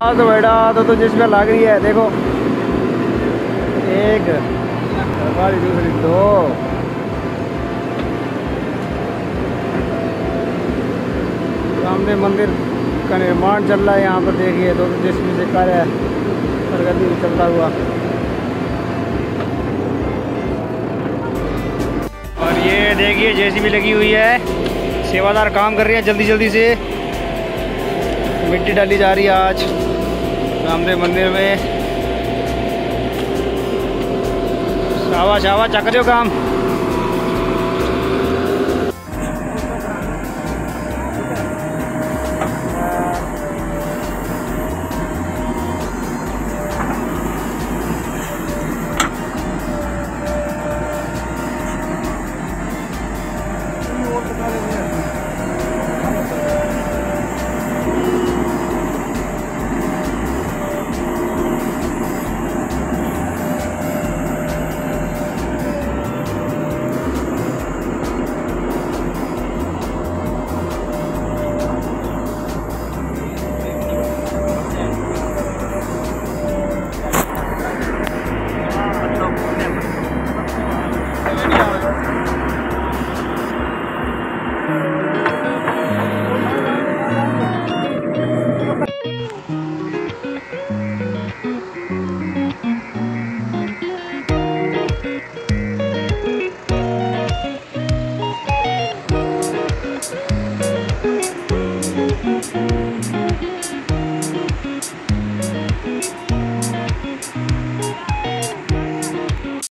तो बेटा तो तो जिसमें लग रही है देखो एक दूसरी दो सामने मंदिर का निर्माण चल रहा है यहाँ पर देखिए दो तो जिसमें से कार्य प्रगति चलता हुआ और ये देखिए, जेसीबी लगी हुई है। सेवादार काम कर रही है जल्दी जल्दी से। मिट्टी डाली जा रही है आज रामदेव मंदिर में। शावा शावा चक दो काम